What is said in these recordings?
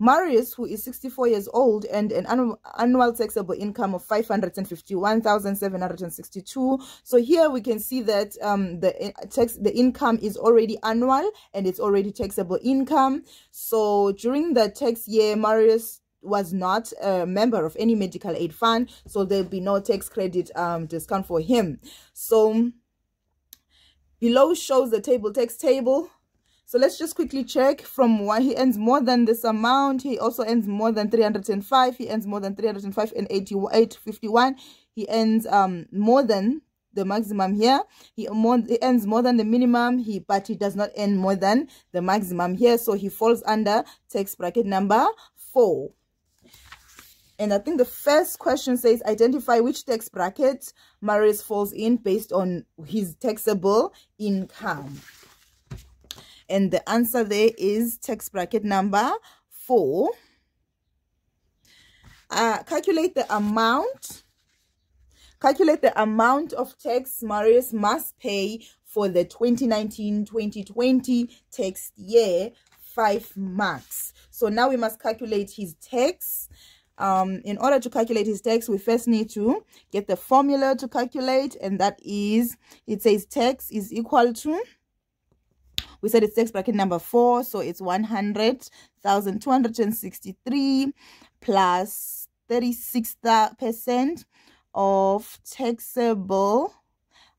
Marius, who is 64 years old and an annual, taxable income of 551,762. So here we can see that um, the eh, tax the income is already annual and it's already taxable income. So during the tax year, Marius was not a member of any medical aid fund, so there'll be no tax credit um, discount for him. So below shows the table tax table so let's just quickly check from why he earns more than this amount. He also earns more than 305. He earns more than 305 and 88, 51. He earns um more than the maximum here. He more he earns more than the minimum. He but he does not earn more than the maximum here. So he falls under tax bracket number four. And I think the first question says identify which tax bracket Marius falls in based on his taxable income. And the answer there is text bracket number 4. Uh, calculate the amount. Calculate the amount of tax Marius must pay for the 2019-2020 tax year, 5 marks. So now we must calculate his tax. Um, in order to calculate his tax, we first need to get the formula to calculate, and that is, it says tax is equal to we said it's tax bracket number four so it's 100,263 plus 36 percent of taxable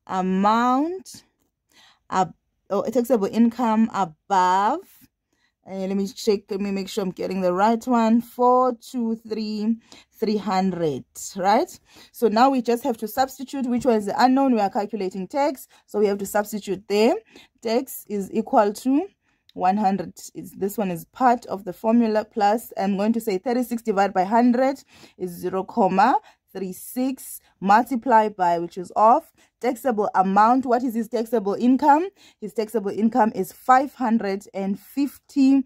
amount uh, oh, taxable income above and let me check let me make sure i'm getting the right one. Four two three 300 right? So now we just have to substitute which was the unknown. We are calculating tax so we have to substitute there. Tax is equal to 100 is this one is part of the formula plus i'm going to say 36 divided by 100 is 0 comma 36 multiplied by which is off taxable amount. What is his taxable income? His taxable income is 550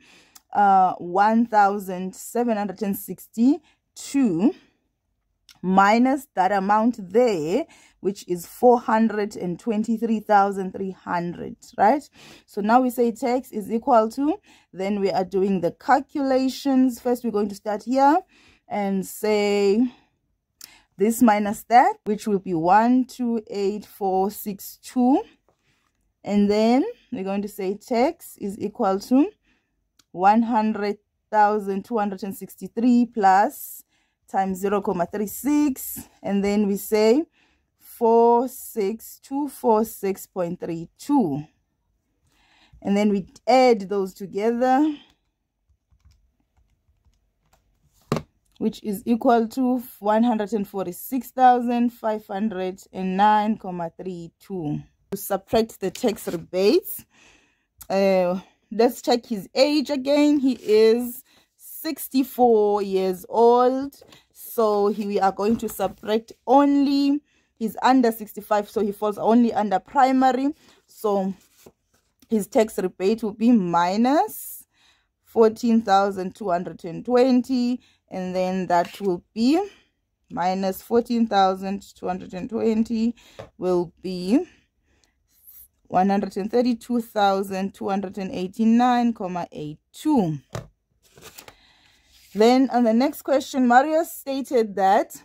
uh 1762 minus that amount there which is 423,300 right? So now we say tax is equal to then we are doing the calculations. First we're going to start here and say this minus that which will be 128462 and then we're going to say tax is equal to 100,263 plus times 0 0.36 and then we say 46246.32 and then we add those together which is equal to 146,509.32 to subtract the tax rebates uh, let's check his age again. He is 64 years old so he, we are going to subtract only he's under 65 so he falls only under primary. So his tax rebate will be minus 14,220 and then that will be minus 14,220 will be 132,289,82 then on the next question, Mario stated that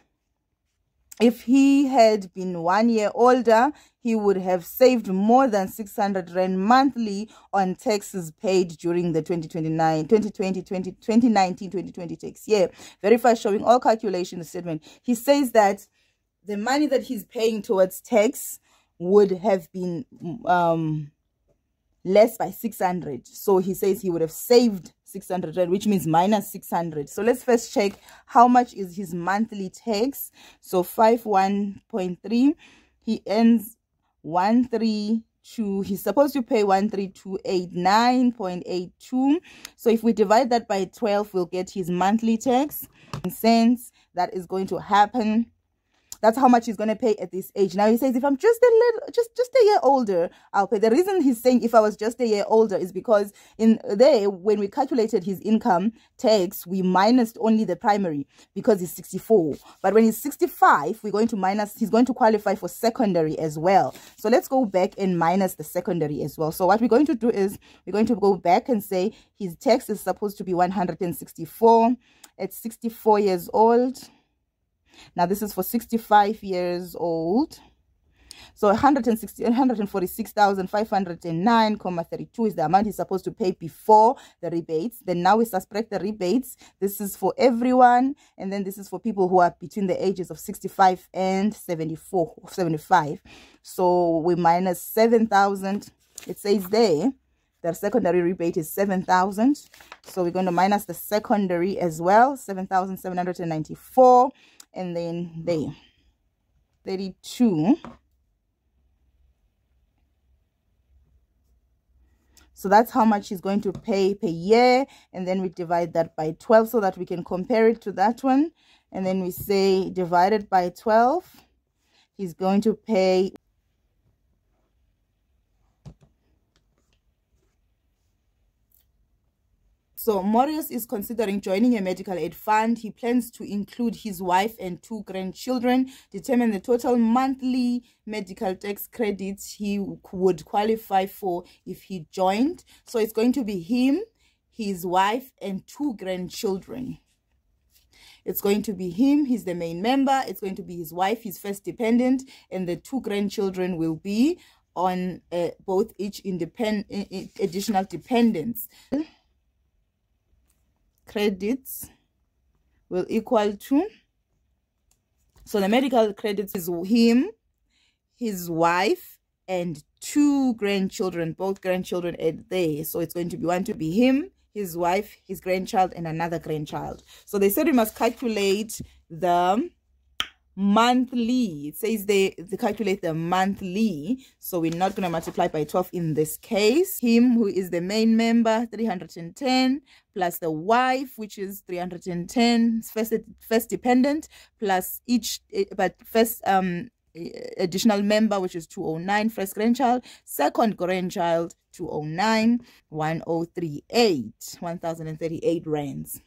if he had been one year older, he would have saved more than 600 Rand monthly on taxes paid during the 2029, 2020, 20, 2019, 2020 tax year. Verify showing all calculation statement. He says that the money that he's paying towards tax would have been um, less by 600. So he says he would have saved 600 which means minus 600 so let's first check how much is his monthly tax. So 51.3 he earns 132 he's supposed to pay 13289.82 so if we divide that by 12 we'll get his monthly tax. In cents that is going to happen that's how much he's going to pay at this age. Now he says if i'm just a little just just a year older i'll pay. The reason he's saying if i was just a year older is because in there when we calculated his income tax we minused only the primary because he's 64 but when he's 65 we're going to minus he's going to qualify for secondary as well. So let's go back and minus the secondary as well. So what we're going to do is we're going to go back and say his tax is supposed to be 164 at 64 years old now this is for 65 years old so 160 146,509,32 is the amount he's supposed to pay before the rebates. Then now we subtract the rebates. This is for everyone. And then this is for people who are between the ages of 65 and 74, 75. So we minus 7,000. It says there the secondary rebate is 7,000. So we're going to minus the secondary as well, 7,794. And then there, 32. So that's how much he's going to pay per year. And then we divide that by 12 so that we can compare it to that one. And then we say divided by 12, he's going to pay So Marius is considering joining a medical aid fund. He plans to include his wife and two grandchildren, determine the total monthly medical tax credits he would qualify for if he joined. So it's going to be him, his wife, and two grandchildren. It's going to be him, he's the main member. It's going to be his wife, his first dependent, and the two grandchildren will be on uh, both each independent additional dependents credits will equal to so the medical credits is him his wife and two grandchildren both grandchildren at there. So it's going to be one to be him his wife his grandchild and another grandchild. So they said we must calculate the monthly. It says they, they calculate the monthly so we're not going to multiply by 12 in this case. Him who is the main member 310 plus the wife which is 310 first first dependent plus each eh, but first um additional member which is 209 first grandchild second grandchild 209 1038 1038 rands